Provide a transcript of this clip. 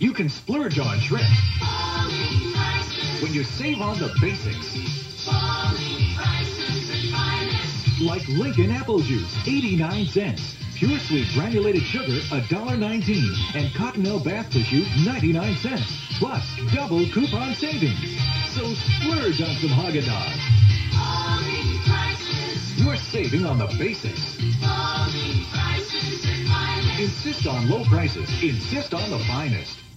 You can splurge on shrimp when you save on the basics. Like Lincoln apple juice, 89 cents. Pure Sweet granulated sugar, $1.19. And Cottonelle bath tissue, 99 cents. Plus, double coupon savings. So splurge on some haagen You're saving on the basics. Insist on low prices. Insist on the Finast.